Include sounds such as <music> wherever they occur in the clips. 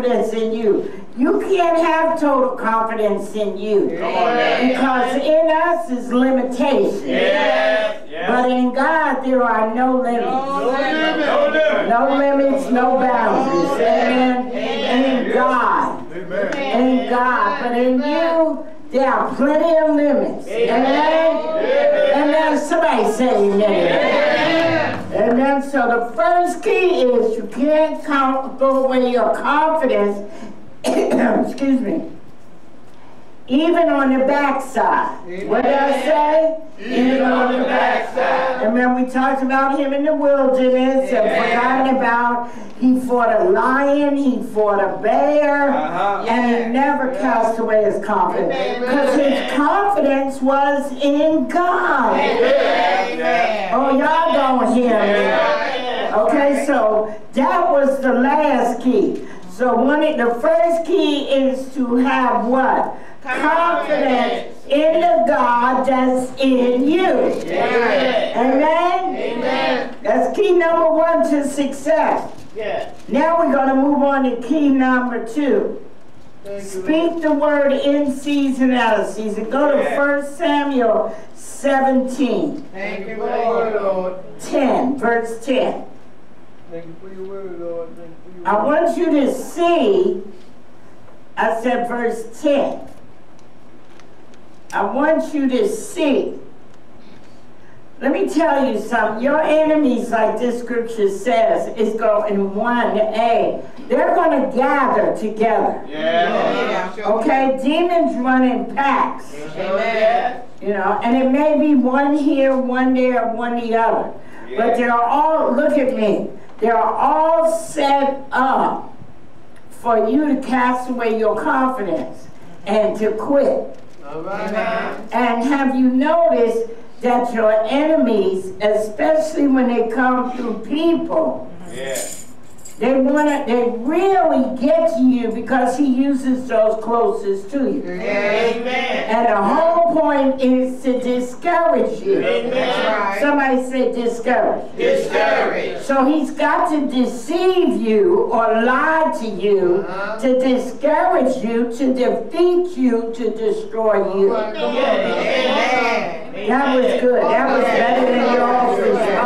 confidence in you. You can't have total confidence in you. Because in us is limitation. But in God there are no limits. No limits. No limits, no boundaries. Amen. In God. Amen. In God. But in you, there are plenty of limits. Amen. Amen. Somebody say amen. Amen. So the first key is you can't throw away your confidence. <coughs> Excuse me even on the backside. What did I say? Even on the backside. And then we talked about him in the wilderness and forgotten about he fought a lion, he fought a bear, uh -huh. and he never cast away his confidence. Because his confidence was in God. Amen. Oh, y'all don't hear me. Okay, so that was the last key. So one, the first key is to have what? Confidence in the God that's in you. Amen. Amen. Amen. That's key number one to success. Yeah. Now we're going to move on to key number two. Speak the word in season, out of season. Go to 1 Samuel 17. Thank you, Lord. 10, verse 10. Thank you for your word, Lord. I want you to see, I said verse 10. I want you to see. Let me tell you something. Your enemies, like this scripture says, is going in 1A. They're going to gather together. Yeah. yeah. Okay? Demons run in packs. Yeah. You know, and it may be one here, one there, one the other. Yeah. But they're all, look at me, they're all set up for you to cast away your confidence and to quit. And have you noticed that your enemies, especially when they come through people, yeah. They want to, they really get to you because he uses those closest to you. Amen. And the whole point is to discourage you. Amen. Somebody say discourage. Discourage. So he's got to deceive you or lie to you uh -huh. to discourage you, to defeat you, to destroy you. Amen. That was good. That was better than your office.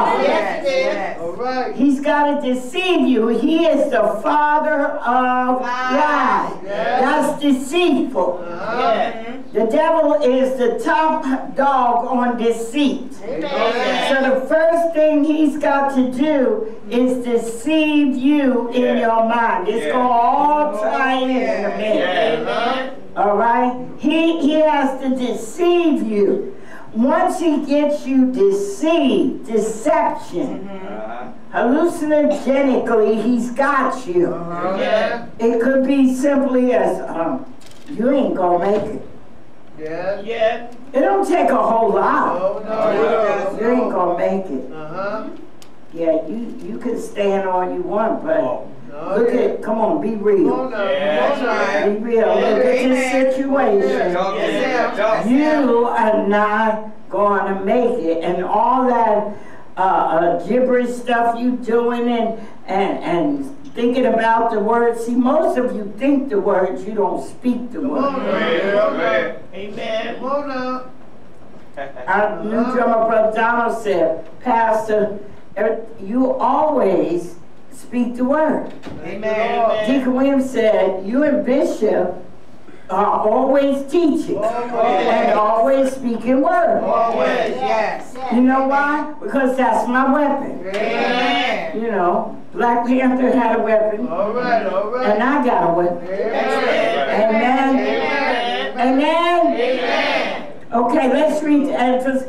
Right. He's got to deceive you. He is the father of lies. That's deceitful. Uh-huh. The devil is the top dog on deceit. So the first thing he's got to do is deceive you in your mind. It's going to all tie in in a minute. All right? He, he has to deceive you once he gets you deceived, deception, mm -hmm. hallucinogenically, he's got you. Uh -huh. yeah. It could be simply as, um, you ain't gonna make it. Yeah. Yeah. It don't take a whole lot. No, no, no. You ain't gonna make it. Uh-huh. Yeah, you, you can stand all you want, but oh. Okay. Look at, come on, be real. Yeah. Be real. Look at this situation. You are not going to make it. And all that uh, uh, gibberish stuff you doing and, and, and thinking about the words. See, most of you think the words, you don't speak the words. Amen. Amen. Come on now. Our new drummer, Brother Donald said, Pastor, er, you always speak the word. Amen. Deacon Williams said, you and Bishop are always teaching and always speaking word. Always, yes. You know why? Because that's my weapon. Amen. You know, Black Panther had a weapon, All right, all right. and I got a weapon. Amen. Amen. Amen. Amen. Okay, let's read the Exodus.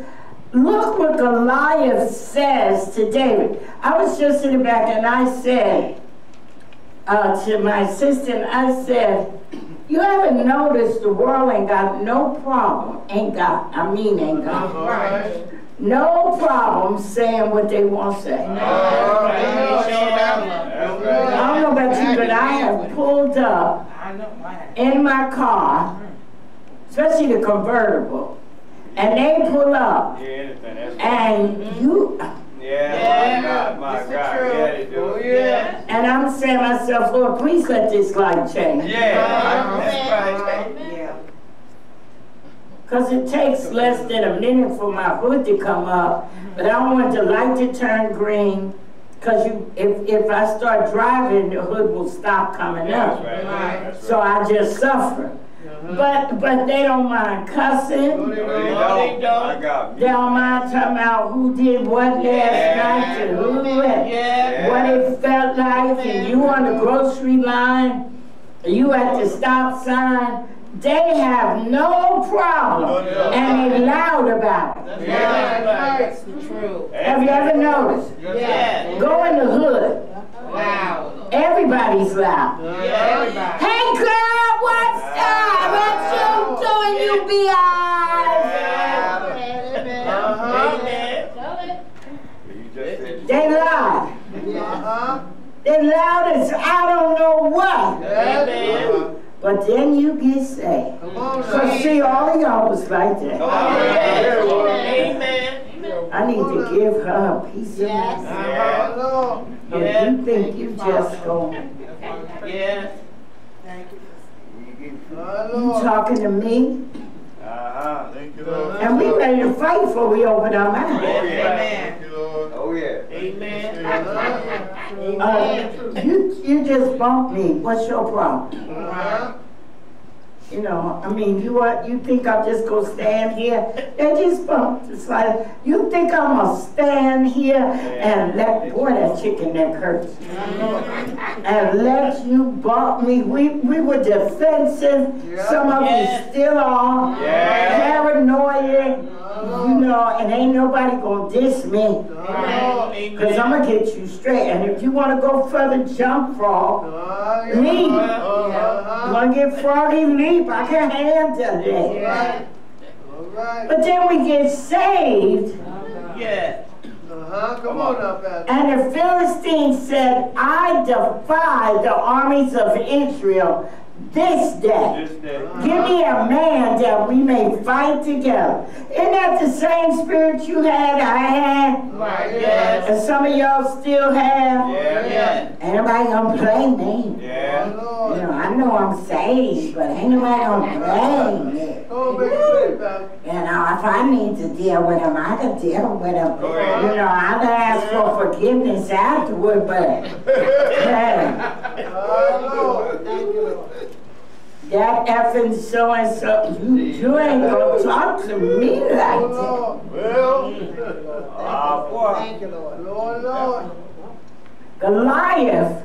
Look what Goliath says to David. I was just sitting back and I said uh, to my assistant, I said, you haven't noticed the world ain't got no problem, ain't got, I mean ain't got, All right. no problem saying what they want to say. All right. I don't know about you, but I have pulled up in my car, especially the convertible, and they pull up, Yeah, anything. That's and you, Yeah, my God, my God. Yeah, they do. Oh, yeah. and I'm saying myself, Lord, please let this light change. Yeah, that's right. Because it takes less than a minute for my hood to come up, but I want the light to turn green. Because you, if, if I start driving, the hood will stop coming That's up. right. That's So. I just suffer. But but they don't mind cussing. No, they don't. I got They don't mind talking about who did what last Yeah. night and who went. Yeah. What it felt like, and you on the grocery line, you at the stop sign. They have no problem, and they loud about it. Yeah. Have you ever noticed? Yeah. Go in the hood. Wow. Everybody's loud. Yeah. Hey girl, what's up? What you doing, you biatch? Uh-huh. You just said. They loud. Uh-huh. They loud as I don't know what. Yeah. But then you get saved. Come on, Cause see, all of y'all was like that. Amen. I need to give her a piece of Uh-huh. mind. Lord. But you think you just going Yes. Thank you Lord. <laughs> talking to me, Uh-huh. Thank you, Lord. and we ready to fight before we open our mouth. Amen. Thank you, Lord. Oh, yeah. Amen. Uh, you you just bumped me. What's your problem? Uh-huh. You know, I mean, you what? You think I'm just gonna stand here? They just bumped. It's like you think I'm gonna stand here and let boy that chicken neck hurts and let you bump me? We we were defensive. Some of you still are Yeah. paranoid. You know, and ain't nobody gonna diss me. Cause I'm gonna get you straight. And if you wanna go further, jump frog. Leap. You Uh-huh. wanna get froggy, leap. I can handle that. All right. But then we get saved, Yeah. Uh-huh. Come on up, Pastor. and the Philistines said, I defy the armies of Israel this day. This day. Give me a man that we may fight together. Isn't that the same spirit you had, I had, Right. Yes. and some of y'all still have? Yeah. Yeah. Ain't nobody gonna blame me. Yeah. You know, I know I'm saved, but ain't nobody gonna blame me. Oh, make it say, Pastor. You know, if I need to deal with him, I can deal with him. You know, I'll ask for forgiveness afterward, but <laughs> hey, Oh, Lord. That effing so and so, you, you ain't gonna talk to me like that. Well, Ah, boy. Lord, Lord. Goliath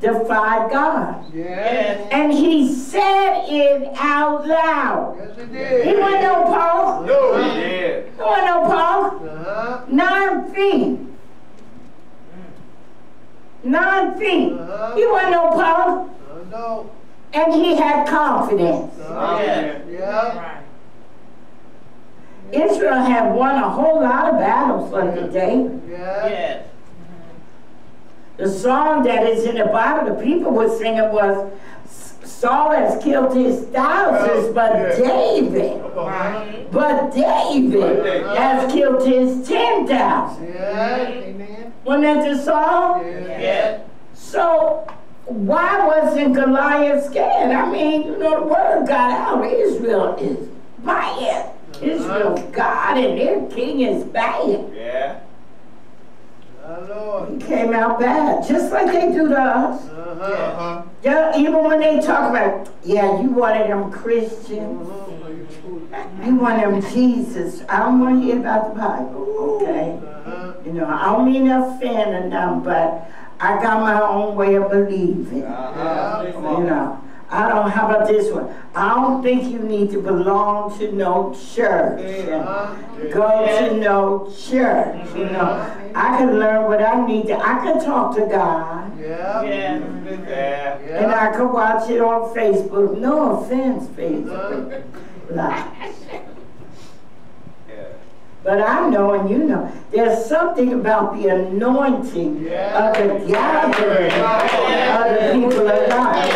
defied God. Yes. And he said it out loud. Yes, he He did. wasn't no Paul. no. He did. He wasn't no Paul. Uh-huh. Nine feet. Nine feet. Uh-huh. He wasn't no Paul. Oh, no. And he had confidence. Yeah. Yeah. Israel had won a whole lot of battles on the day. Yeah. The song that is in the Bible, the people were singing was, Saul has killed his thousands, but Yeah. David, Right. but David has killed his ten thousand. Yeah. Wasn't that the song? Yeah. So why wasn't Goliath scared? I mean, you know, the word got out. Israel is bad. Israel's God and their king is bad. Yeah. He came out bad, just like they do to us. Uh-huh. Uh-huh. Yeah, even when they talk about, yeah, you one of them Christians, you one of them Jesus. I don't want to hear about the Bible, okay? Uh-huh. You know, I don't mean to offend them, but I got my own way of believing. Uh-huh. You know, I don't, how about this one? I don't think you need to belong to no church. Uh-huh. Go to no church, you know. I can learn what I need to, I can talk to God. Yeah. Yeah. Yeah. And I can watch it on Facebook. No offense, Facebook. Lies. Yeah. But I know and you know, there's something about the anointing Yeah. of the gathering of the people of God.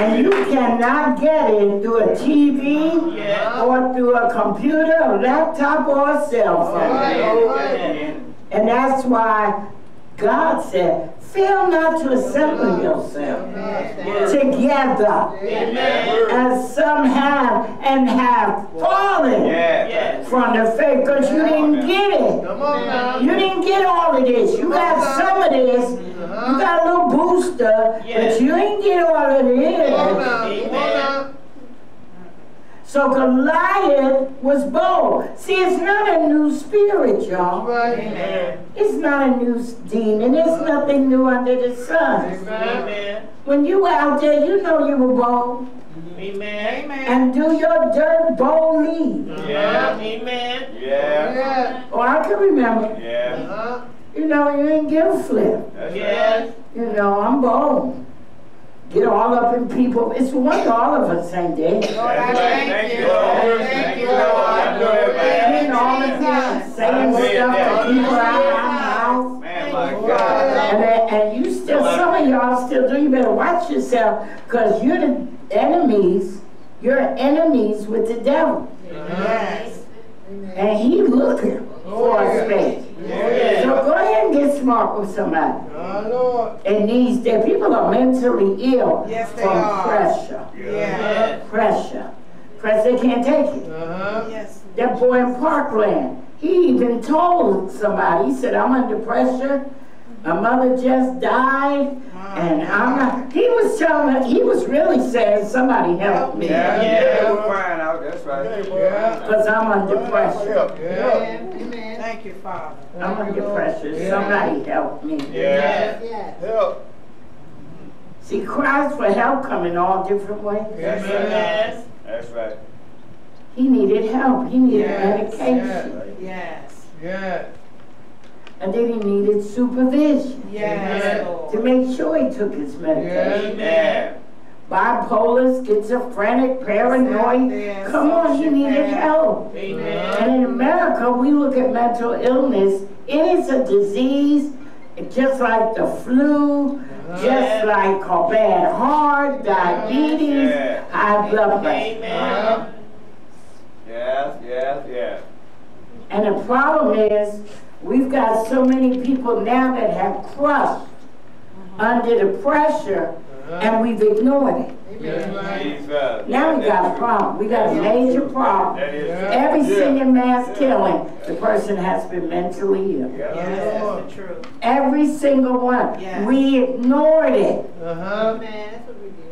And you cannot get it through a TV Yeah. or through a computer, a laptop, or a cell phone. And that's why God said, fail not to assemble yourself together Amen. as some have and have fallen Yes. from the faith because you didn't get it. Come on now. You didn't get all of this. You got some of this. You got a little booster, but you ain't get all of this. now. Come on now. So Goliath was bold. See, it's not a new spirit, y'all. Right. Amen. It's not a new demon. It's nothing new under the sun. Amen. Amen. When you out there, you know you were bold. Amen. And do your dirt boldly. Yeah. Amen. Yeah. Yeah. Oh, I can remember. Yeah. You know, you didn't give a flip. That's right. Yes. You know, I'm bold. Get all up in people. It's one all of us ain't there. That's right. Thank you, Lord. Thank you, Lord. I know everybody. Getting all of them saying stuff to people out of my mouth. Man, my God. And, and you still, some of y'all still do, you better watch yourself, because you're the enemies, you're enemies with the devil. Yes. And he looking for a space. Yeah. So go ahead and get smart with somebody. Our Lord. These days, people are mentally ill Yes, they from are. pressure. Yeah. Yes. Pressure. Pressure, they can't take it. Uh-huh. Yes. That boy in Parkland, he even told somebody, he said, I'm under pressure. My mother just died, mm. and I'm not. He was telling, me, he was really saying, somebody help me, Yeah, Yeah. yeah, we're crying out. That's right. Yeah. because I'm under pressure. Yeah. Amen. Thank you, Father. I'm under pressure. Somebody help me. Yeah. Yes. Help. See, cries for help come in all different ways. That's right. Yes. That's right. He needed help. He needed Yes, medication. Yes. Yeah. And then he needed supervision Yes, Amen. to make sure he took his medication. Amen. Bipolar, schizophrenic, paranoid. Yes. Come on, he needed help. Amen. And in America, we look at mental illness. It is a disease, just like the flu, uh-huh. just like a bad heart, diabetes, Yeah. high blood pressure. Amen. Yes, yes, yes. And the problem is, we've got so many people now that have crushed under the pressure, and we've ignored it. That's Now we got a problem. We got a major problem. That is. Every Yeah. single mass killing, the person has been mentally ill. Yes, that's the truth. Every single one. We ignored it. Uh-huh. Amen. That's what we did.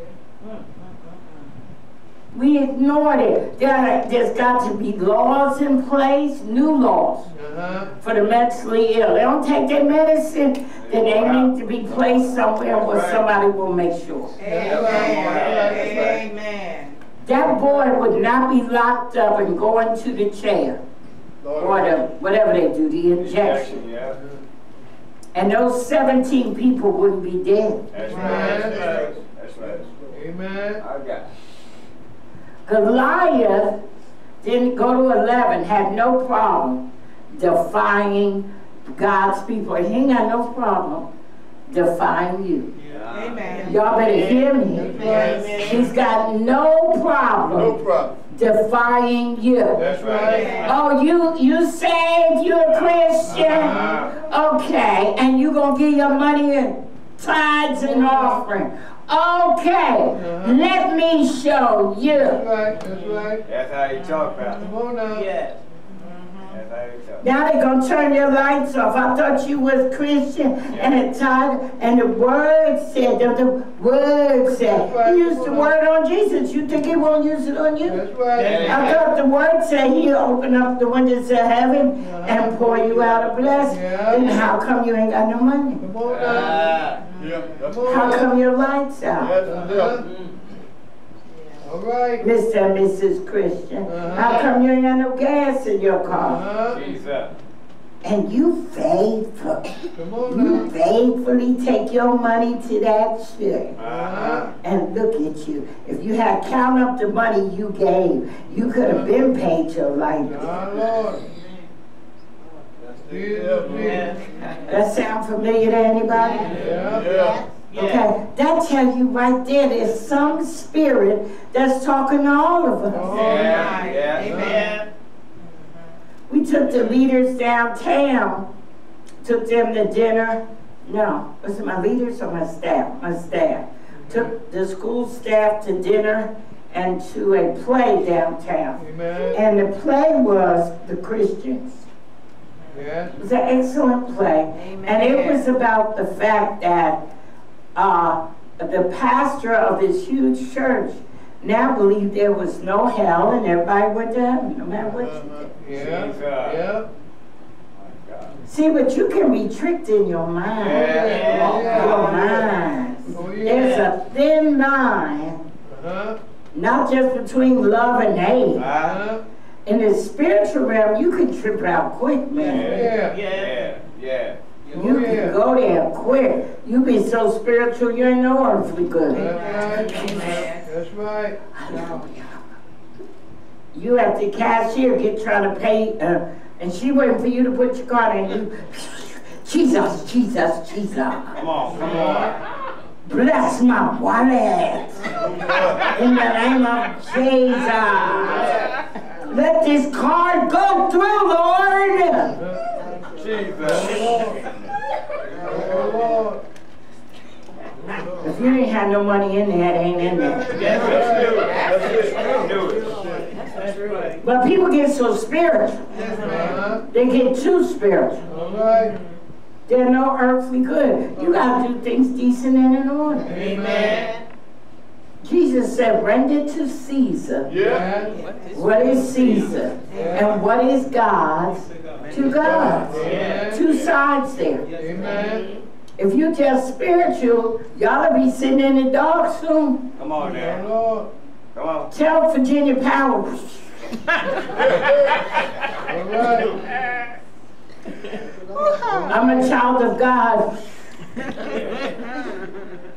We ignored it. There, there's got to be laws in place, new laws Uh-huh. for the mentally ill. They don't take their medicine, then they need to be placed somewhere where somebody will make sure. Amen. Amen. That boy would not be locked up and going to the chair or the, whatever they do, the injection. Yeah. And those 17 people wouldn't be dead. That's right. That's right. That's right. Amen. I got it. Goliath didn't go to 11, had no problem defying God's people. He ain't got no problem defying you. Amen. Y'all better hear me. Yes. He's got no problem. No problem problem. defying you. That's right. Oh, you you saved, you're a Christian. Uh-huh. Okay, and you gonna give your money in tithes and offering. Okay, uh-huh. let me show you. That's you. right. That's right. That's how you talk about it. Come on now. Yes. That's how you Now they're gonna turn your lights off. I thought you was Christian and it tied, and the word said, the, the word said, he used the word on Jesus. You think he won't use it on you? That's right. I thought the word said he'll open up the windows of heaven and pour you out a blessing. Then how come you ain't got no money? Come on now. Ah. Yeah, that's Come How come your lights out? That's Uh-huh. it. All right. Mr. and Mrs. Christian, how come you ain't got no gas in your car? Uh-huh. Jesus. And you faithful. Come on You now. faithfully take your money to that church. Uh-huh. And look at you. If you had count up the money you gave, you could have been paid your light bill. Our Lord. Yeah. That sound familiar to anybody? Yeah. Yeah. Yeah. Okay, that tells you right there, there's some spirit that's talking to all of us. Oh, Yeah. right. Yeah. Amen. We took the leaders downtown, took them to dinner. No, was it my leaders or my staff? My staff. Took the school staff to dinner and to a play downtown. Amen. And the play was The Christians. Yes. It was an excellent play. And it was about the fact that uh, the pastor of this huge church now believed there was no hell and everybody went to heaven, no matter what you did. Yeah. Yeah. See, but you can be tricked in your mind. Yeah. Your mind. Oh, There's yeah. a thin line, Uh-huh. not just between love and hate. Uh-huh. In the spiritual realm, you can trip out quick, man. Yeah. Yeah. Yeah. Oh, You yeah. can go there quick. You be so spiritual, you ain't no earthly good. That's right. Amen. That's right. Hallelujah. You at the cashier get trying to pay, uh, and she waiting for you to put your card in. You, Jesus, Jesus, Jesus. Come on, come on. Bless my wallet. In the name of Jesus. Let this card go through, Lord. If you ain't had no money in there, it ain't in there. Yes. That's it. That's right. But people get so spiritual. Uh-huh. They get too spiritual. All right. They're no earthly good. You gotta do things decent and in order. Amen. Jesus said, render to Caesar Yeah. what is Caesar and what is God's to God. Amen. Two sides there. Amen. If you just spiritual, y'all will be sitting in the dark soon. Come on now. Come on. Tell Virginia Powers. All right. I'm a child of God.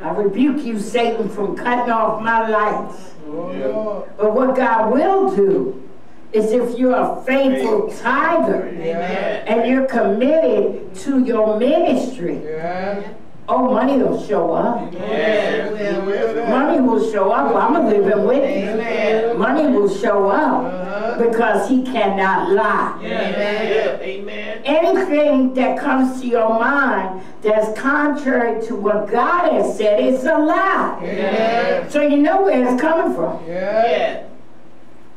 I rebuke you, Satan, from cutting off my lights. Oh, Lord. But what God will do is if you're a faithful tither Yeah. and you're committed to your ministry, Yeah. oh, money will show up. Yeah. Money will show up. I'm a living witness. Amen. Money will show up Uh-huh. because he cannot lie. Amen. Amen. Anything that comes to your mind that's contrary to what God has said is a lie. Amen. So you know where it's coming from. Yeah. Yeah.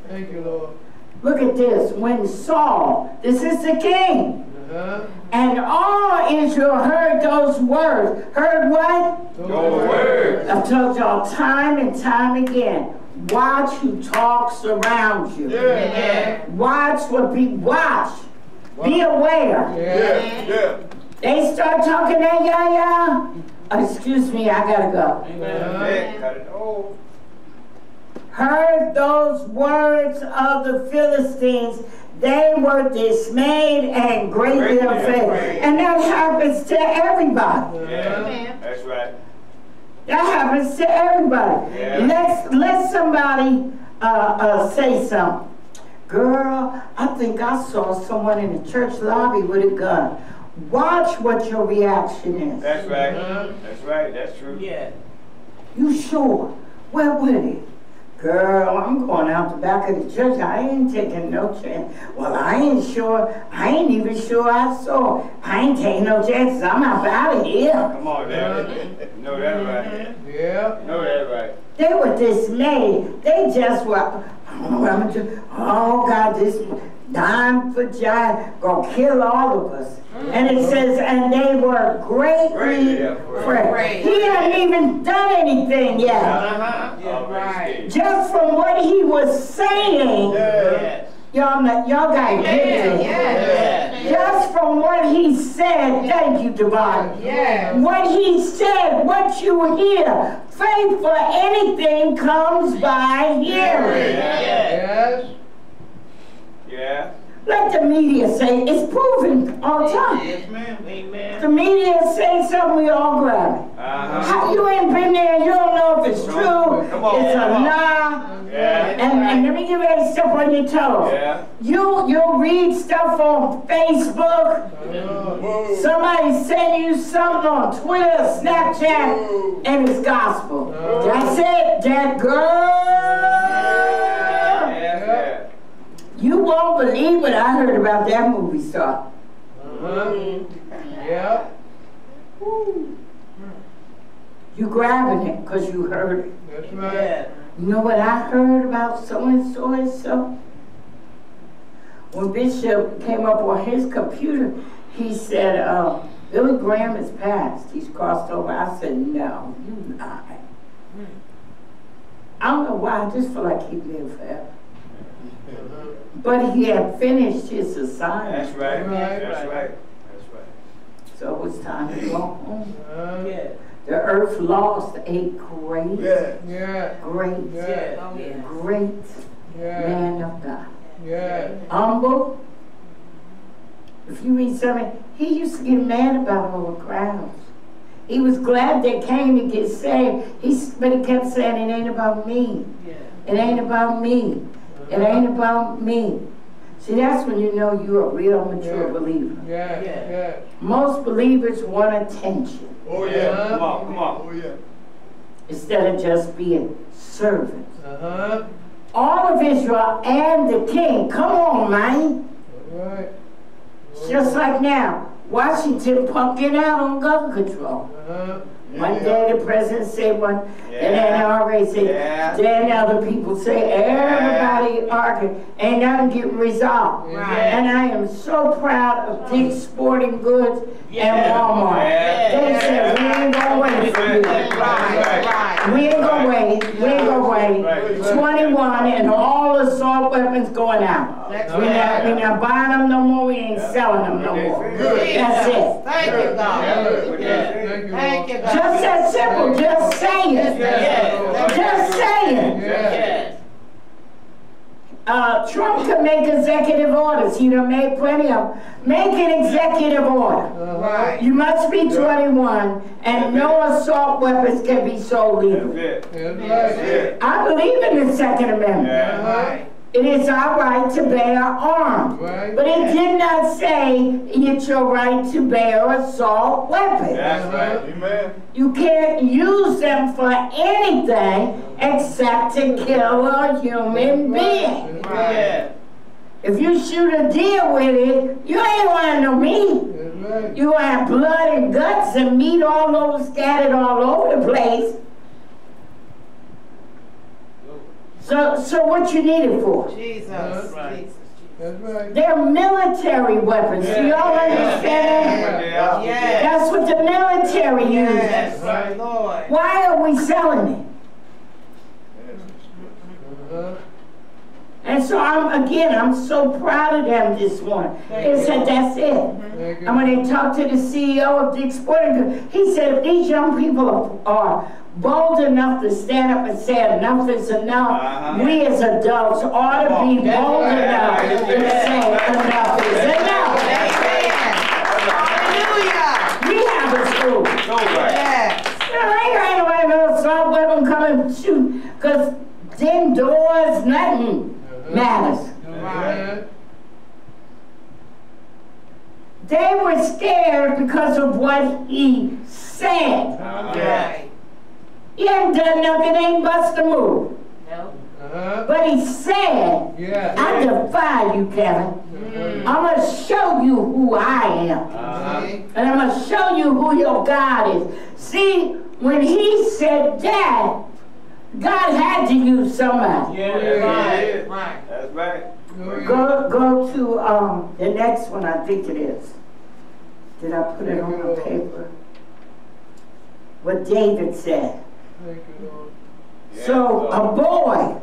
Thank you, Lord. Look at this. When Saul, this is the king, Uh-huh. and all Israel heard those words. Heard what? Your word. I've told y'all time and time again. Watch who talks around you. Yeah. Watch what people watch. Be aware. Yeah. Yeah. They start talking that yeah yeah. Excuse me, I gotta go. Yeah. Cut it off. Heard those words of the Philistines. They were dismayed and greatly afraid. And that happens to everybody. Yeah. That's right. That happens to everybody. Yeah. Let's let somebody uh, uh, say something. Girl, I think I saw someone in the church lobby with a gun. Watch what your reaction is. That's right. Mm-hmm. That's right. That's true. Yeah. You sure? Where would it? Girl, I'm going out the back of the church. I ain't taking no chance. Well, I ain't sure. I ain't even sure I saw. I ain't taking no chances. I'm out of here. Come on now. You know that right. Mm-hmm. Yeah. You know that right. They were dismayed. They just were, I don't know what I'm gonna. Oh God, this dime for giant gonna kill all of us. And it says, and they were greatly Greatly afraid. afraid. He hadn't even done anything yet. Uh-huh. Yeah, right. Just from what he was saying, Yes. y'all, not- y'all got Yeah, yeah. Just from what he said, thank you, Devon. Yeah. What he said, what you hear, faith for anything comes by hearing. Yes. Yes. Yeah. Let the media say it's proven all the time. Yes, ma'am. Amen. The media say something, we all grab it. Uh-huh. How you ain't been there, you don't know if it's true, on, it's a lie. Yeah. And, and let me get ready to step on your toes. Yeah. You you'll read stuff on Facebook. Whoa. Somebody send you something on Twitter, Snapchat, and it's gospel. That's it, that girl. Yeah. You won't believe what I heard about that movie star. Uh-huh. Yeah. You grabbing it because you heard it. That's right. Yes. You know what I heard about so and so and so? When Bishop came up on his computer, he said, uh, Billy Graham is passed. He's crossed over. I said, no, you lie. I don't know why, I just feel like he lived forever. But he had finished his assignment, That's right. Right. That's right. That's right. so it was time to go home. Uh-huh. The earth lost a great, Yeah. great, Yeah. Oh, yeah. great Yeah. man of God. Yeah. humble. If you read something, he used to get mad about all the crowds. He was glad they came to get saved. He's, but he kept saying, it ain't about me. Yes. It ain't about me. It ain't about me. See, that's when you know you're a real mature Yeah. believer. Yeah. Yeah. Yeah. Most believers want attention Oh Yeah. yeah. Come on. Come on. Oh, yeah. instead of just being servants. Uh-huh. All of Israel and the king, come on, man. That's right. Just like now, Washington pumping out on gun control. Uh-huh. One day the president said one, and then Yeah. already said, Yeah. then other people say, everybody arguing, ain't nothing getting resolved. Right. And I am so proud of Dick's Sporting Goods and Walmart. Yeah. They said, we ain't gonna wait for you. Right, right. We ain't gonna wait, we ain't gonna wait. Twenty-one and all the assault weapons going out. That's We not, we not buying them no more, we ain't selling them no more. That's it. Thank you, God. Thank you, Thank you, Lord. God. Just that simple, just saying. it. Yes. Just saying. it. Yeah. Yes. Uh, Trump can make executive orders. He done made plenty of them. Make an executive order. Uh-huh. Right. You must be 21 and no assault weapons can be sold That's legally. it. That's That's right. it. I believe in the Second Amendment. Yeah. Right. It is our right to bear arms. Right. But it did not say it's your right to bear assault weapons. That's right. Amen. You can't use them for anything except to kill a human being. Yes. If you shoot a deer with it, you ain't want no meat. Right. You have blood and guts and meat all over, scattered all over the place. So, so what you need it for? Jesus. Right. Jesus. That's right. They're military weapons. Do y'all understand? Yeah. Yes. That's what the military uses. Yes, Right. Lord. Why are we selling it? Uh-huh. And so I'm again, I'm so proud of them this morning. They said that's it. Thank you. And when they talked to the CEO of Dick's Sporting Goods, he said if these young people are, are bold enough to stand up and say enough is enough, Uh-huh. we as adults ought to be bold right. enough to say enough is enough. Amen. Hallelujah. We have a school. So right. Yes. You know, ain't right away no assault weapon come and shoot, because them doors, nothing matters. Right. They were scared because of what he said. Uh-huh. Right. He hadn't done nothing, ain't bust a move. No. Uh-huh. But he said, Yeah. I defy you, Kevin. I'm going to show you who I am. Uh-huh. And I'm going to show you who your God is. See, when he said that, God had to use somebody. Yeah. Right, Right. That's right. Go. Go, go to, um, the next one, I think it is. Did I put it on the paper? What David said. Thank you, Lord. Yeah, So a boy,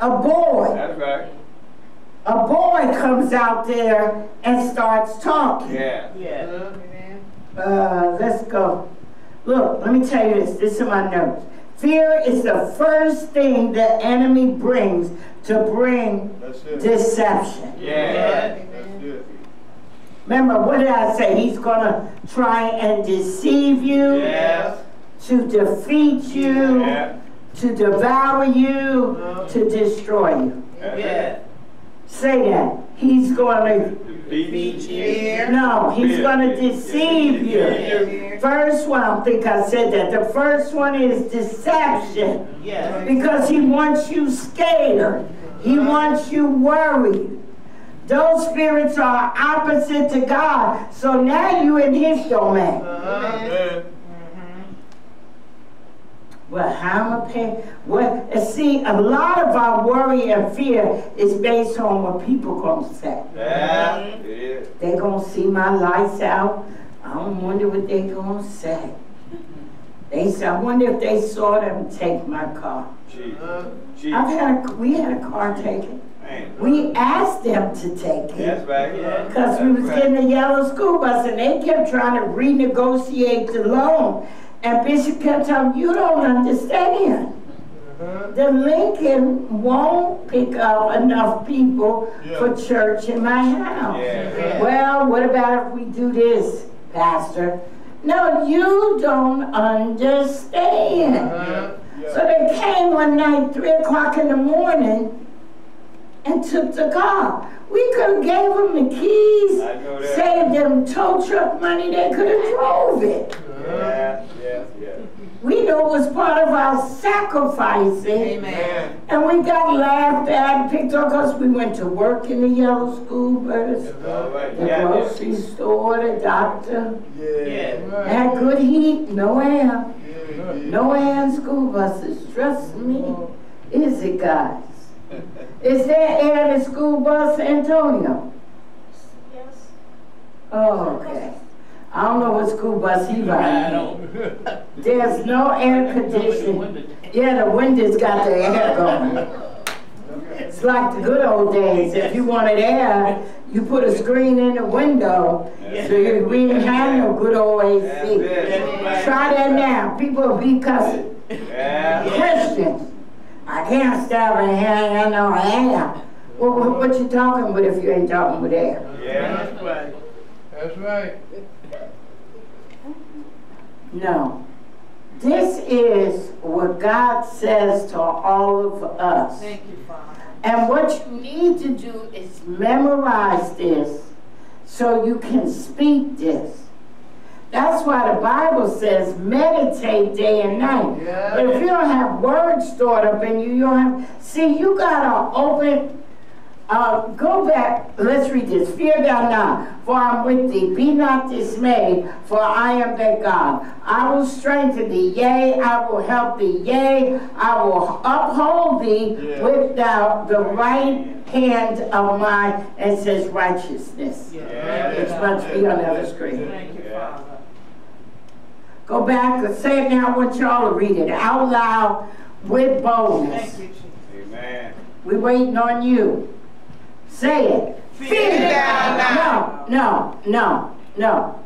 a boy, That's right. a boy comes out there and starts talking. Yeah. Yeah. Uh, let's go. Look, let me tell you this. This is my notes. Fear is the first thing the enemy brings to bring deception. Yeah. Yeah. Remember, what did I say? He's gonna try and deceive you, Yes. To defeat you, Yeah. to devour you, uh-huh. to destroy you. Yeah. Say that. He's gonna, Defeat Fear. no, he's Fear. gonna deceive you. Fear. First one, I think I said that. The first one is deception. Yeah. Because he wants you scared. He uh-huh. wants you worried. Those spirits are opposite to God. So now you in his domain. Uh-huh. Amen. Well, how am I paying? Well, see, a lot of our worry and fear is based on what people gonna say. Yeah. Mm-hmm. It is. They gonna see my lights out. I don't wonder what they gonna say. They say, I wonder if they saw them take my car. Jesus. Uh-huh. I've had a, we had a car taken. Man. We asked them to take it. That's right. Yeah. Because we was getting a yellow school bus and they kept trying to renegotiate the loan. And Bishop kept telling you don't understand. Uh-huh. The Lincoln won't pick up enough people for church in my house. Yeah. Well, what about if we do this, Pastor? No, you don't understand. Uh-huh. So they came one night, three o'clock in the morning, and took the car. We could have gave them the keys, I know that. saved them tow truck money, they could have drove it. Yeah. Yes. Yes. We knew it was part of our sacrificing. Amen. And we got laughed at and picked on because we went to work in the yellow school bus, All right. the Yeah. grocery store, the doctor. Yeah. Right. Had good heat, no air. Yeah. No air in school buses, trust me. Is it, guys? <laughs> Is there air in the school bus, Antonio? Yes. Oh, okay. I don't know what school bus he I rides. There's no air <laughs> conditioning. Yeah, the windows got the air going. It's like the good old days. If you wanted air, you put a screen in the window. So you, we didn't have no good old That's AC. Try that now. People will be cussing. Christians. I can't stop in here and no air. Well, what, what you talking with if you ain't talking with air? Yeah. That's right. That's right. No. This is what God says to all of us. Thank you, Father. And what you need to do is memorize this so you can speak this. That's why the Bible says meditate day and night. Yeah. But if you don't have words stored up in you, you don't have. See, you gotta open. Uh, go back. Let's read this. Fear thou not, for I'm with thee. Be not dismayed, for I am thy God. I will strengthen thee. Yea, I will help thee. Yea, I will uphold thee Yeah. with thou the right hand of my, And it says righteousness. Yeah. It's about to be on the other screen. Thank you, Father. Go back and say it now. I want y'all to read it out loud with boldness. Thank you, Jesus. Amen. We're waiting on you. Say it. Fear thou not. No, no, no, no.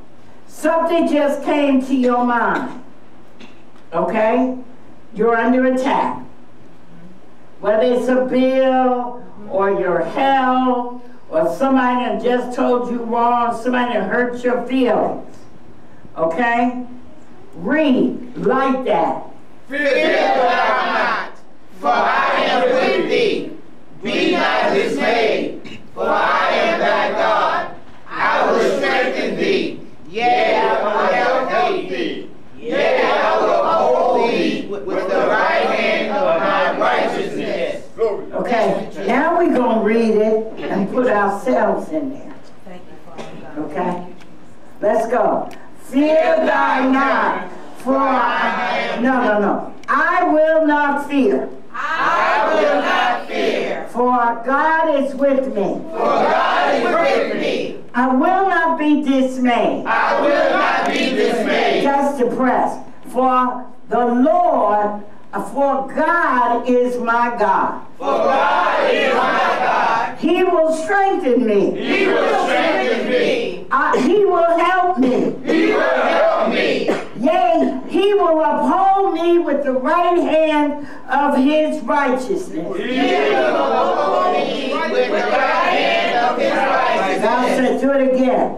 Something just came to your mind. Okay? You're under attack. Whether it's a bill or your health or somebody that just told you wrong, somebody that hurt your feelings. Okay? Read like that. Fear thou not, for I am with thee. Be not dismayed, for I am thy God. I will strengthen thee. Yea, I will help thee. Yea, I will uphold thee with the right hand of my righteousness. Okay? Now we're going to read it and put ourselves in there. Thank you, Father God. Okay? Let's go. Fear thy not, for I, no, no, no. I will not fear, I will not fear, for God is with me. for God is with me. I will not be dismayed, I will not be dismayed, just depressed, for the Lord, for God is my God. for God is my God. He will strengthen me. He will strengthen me. Uh, he will help me. He will help me. He will uphold me with the right hand of his righteousness. He will uphold me with the right hand of his God righteousness. said, do it again.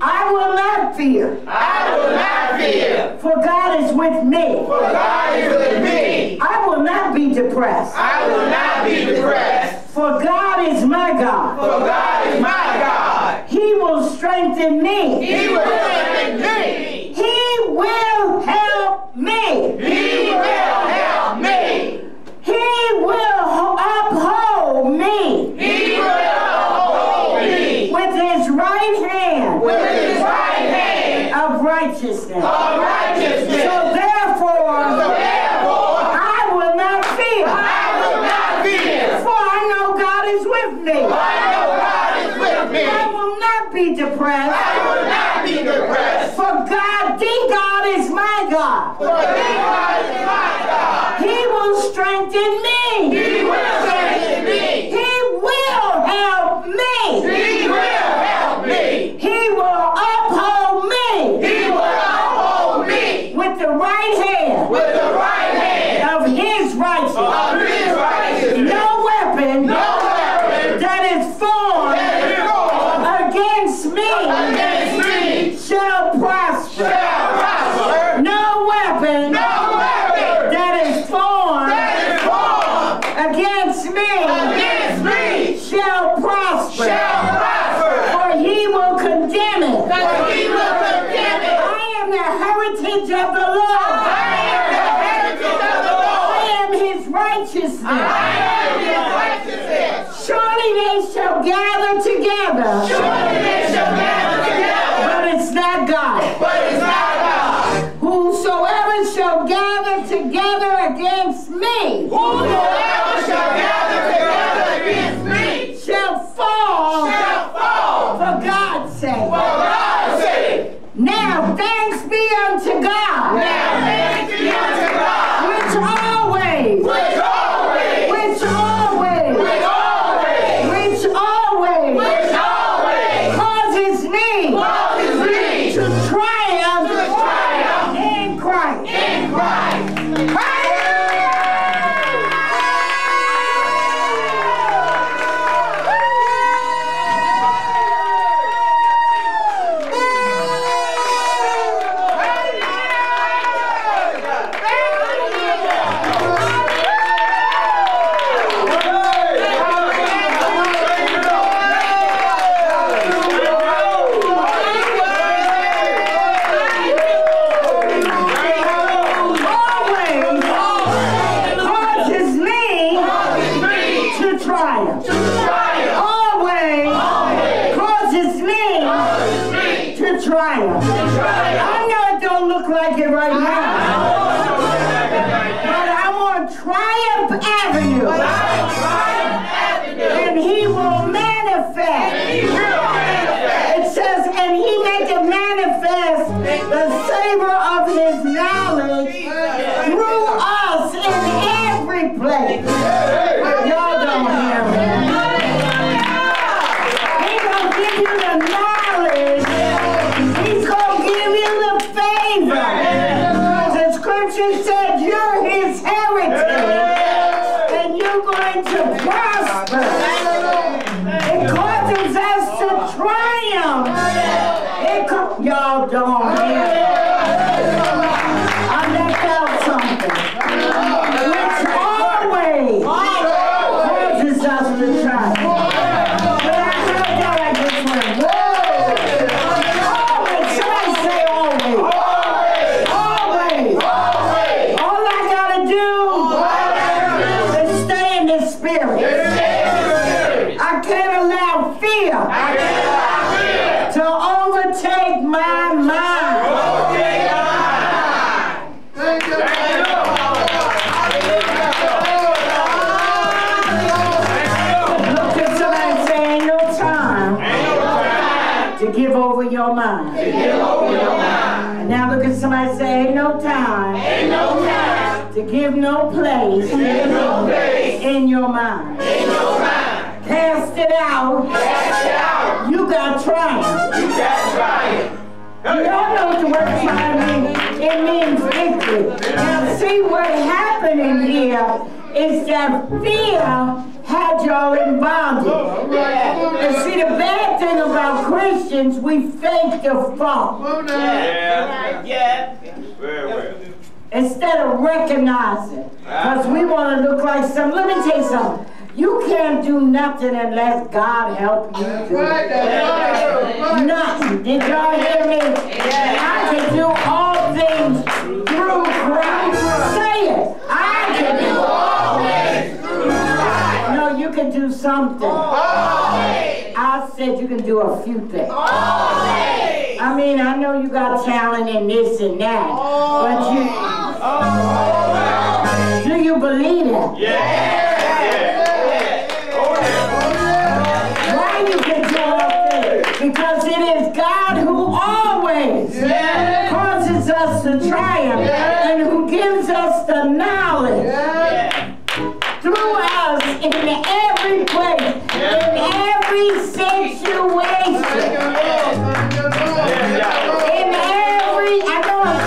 I will not fear, I will not fear, for God is with me. for God is with me. I will not be depressed, I will not be depressed, for God is my God. for God is my God. He will strengthen me. He will strengthen me. He will help me. He will help me. He will uphold me He will uphold me with his right hand with his right hand of righteousness. of righteousness. So therefore, Therefore, I will not fear, I will not fear, for I know God is with me. for I know God is with me. I will not be depressed, I will not be depressed, for God, the God is my God. for God is my God. He will strengthen me. He will strengthen me. He will help me. He will help me. He will uphold me He will uphold me with the right hand with the right hand of his righteousness. of his righteousness. No weapon No weapon that is formed that is formed against me against me shall prosper. shall prosper. No weapon No weapon that is formed that is formed against me against me shall prosper. shall prosper. For he will condemn it. For he will condemn it. I am the heritage of the Lord. I am the heritage of the I am his righteousness. I am his righteousness. Surely they shall gather together, Surely against me. Whosoever give no place, give no place in, your mind. in your mind. Cast it out. Cast it out. You got trying. You got triumph. Y'all know what the word trying means. It means victory. Now see what happening here is that fear had y'all in bondage. Oh, and see, the bad thing about Christians, we fake the fall. Yeah. yeah instead of recognizing. Because we want to look like some. Let me tell you something. You can't do nothing unless God help you do right. Nothing. Did y'all hear me? I can do all things through Christ. Say it. I can do all things through Christ. No, you can do something. Always. I said you can do a few things. Always. I mean, I know you got talent in this and that, but you. Oh, Do you believe it? Yeah. Because it is God who always causes us to triumph and who gives us the knowledge through us in every place, in every situation. In every, I know I'm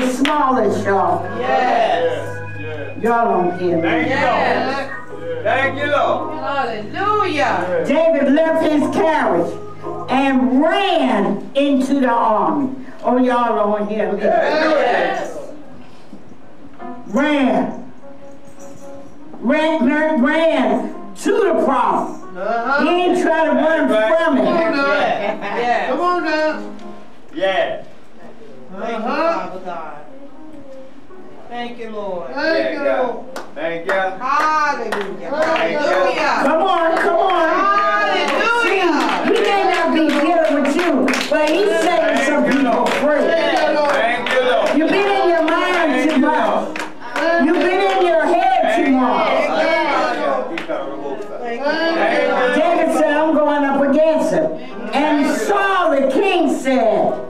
the smallest, y'all. it. Yes. Yeah, yeah. Y'all don't hear me. Thank you, Yes. Lord. Thank you, Lord. Hallelujah. David left his carriage and ran into the army. Oh, y'all don't hear me. Yes. Ran. Ran, ran, ran to the problem. He Uh-huh. ain't trying to run from Come on now. Yes. Come on now. Yeah. Thank you, Uh-huh. Father God. Thank you, Lord. Thank you, God. Thank you. Hallelujah. Thank you. Hallelujah. Come on, come on. Hallelujah. He may not be dealing with you, but he's setting some people free. Thank you, Lord. Thank you, Lord. You've been in your mind too much. You've been in your head too much. Thank you. David said, I'm going up against him. And Saul, the king, said,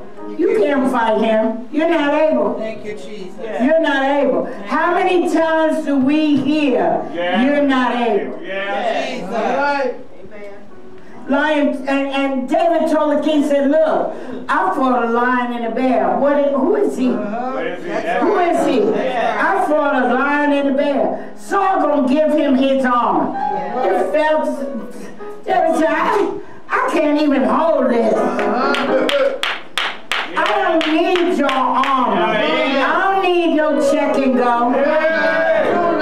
You can't fight him. You're not able. Thank you, Jesus. You're not able. How many times do we hear, You're not able? Yeah. Jesus. All right. Lion, and, and David told the king, said, Look, I fought a lion and a bear. What, is- who is he? What is it? Who is he? I fought a lion and a bear. Saul gonna give him his armor. It felt, David said, I, I can't even hold this. I don't need your armor. I don't need no check and go.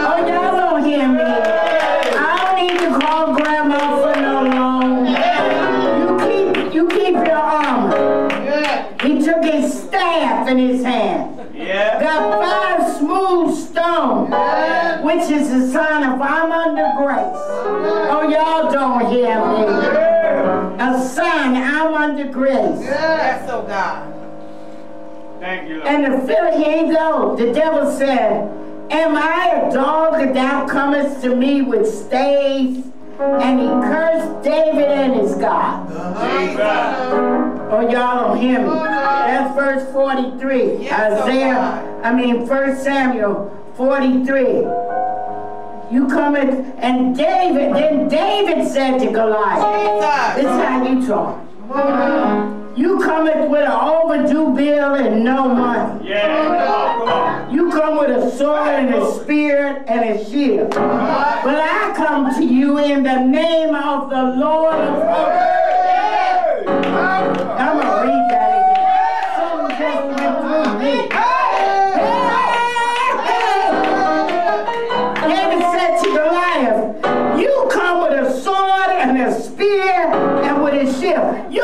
Oh, y'all don't hear me. I don't need to call grandma for no loan. You keep, you keep your armor. He took his staff in his hand. Got five smooth stones, which is a sign of I'm under grace. Oh, y'all don't hear me. A sign I'm under grace. Yes, oh God. Thank you, Lord. And the Philly, go. The devil said, Am I a dog that thou comest to me with staves? And he cursed David and his God. Oh, y'all don't hear me. That's verse 43. Yes, oh Isaiah, I mean, 1 Samuel 43. You come in, and David, then David said to Goliath, This is how you talk. You coming with an overdue bill and no money. Yeah. Come on, come on. You come with a sword and a spear and a shield. But I come to you in the name of the Lord of hosts. I'm going to read that again. Something just went through me. Said to Goliath, You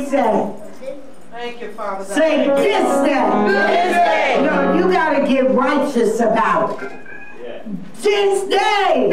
Wednesday. Thank you, Father. Say this day. No, you got to get righteous about it. Yeah. This day.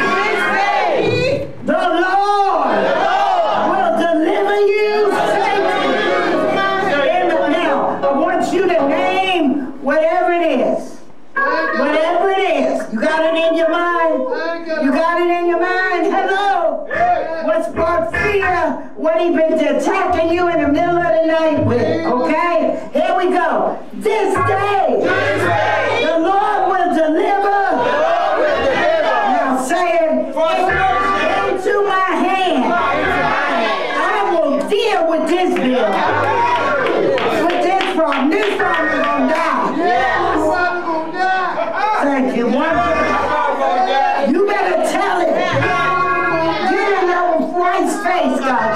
Praise God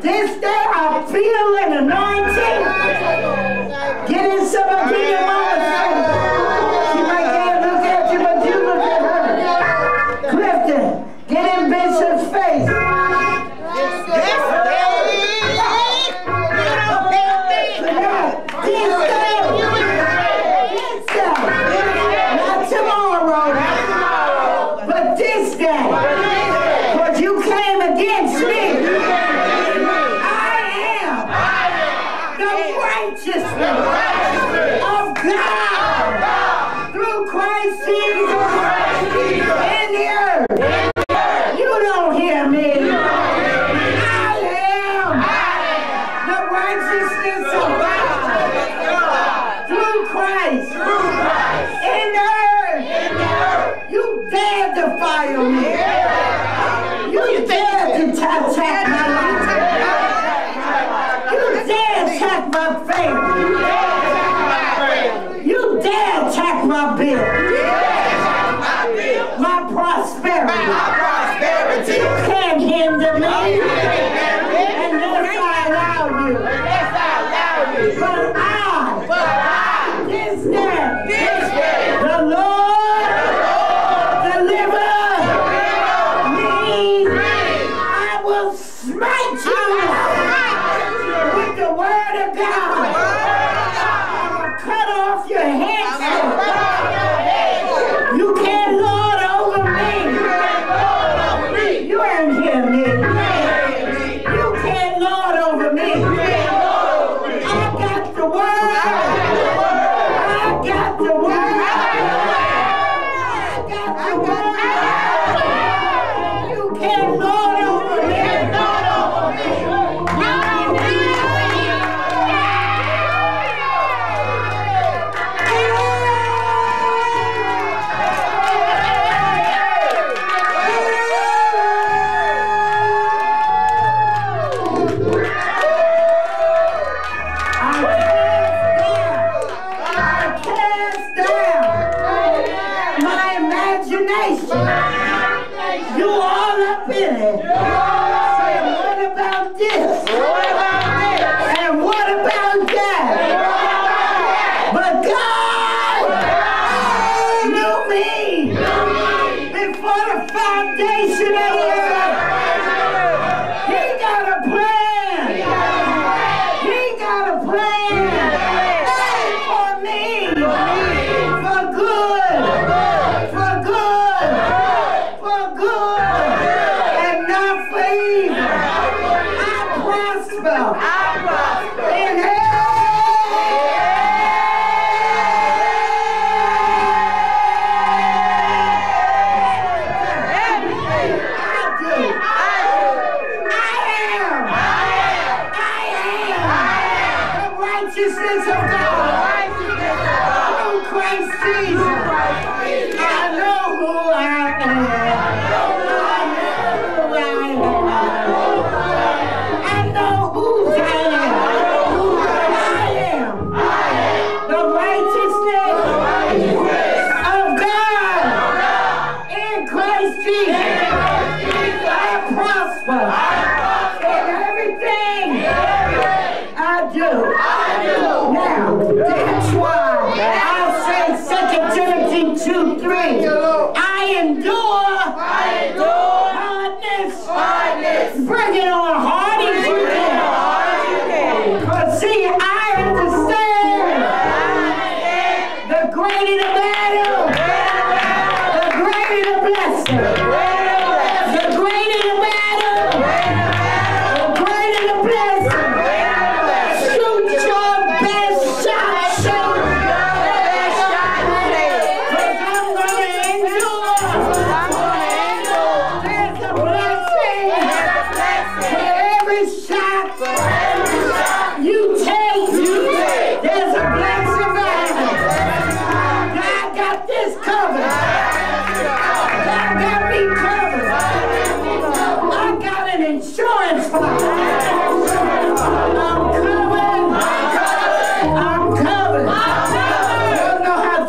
This day I feel an anointing. Get in some of your mama's mama. She might can't look at you, but you look at her. Clifton, get in Bishop's face.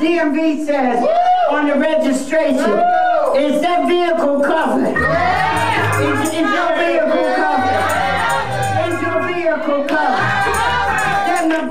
DMV says on the registration, is that vehicle covered? Is, your vehicle covered? Is your vehicle covered? Then the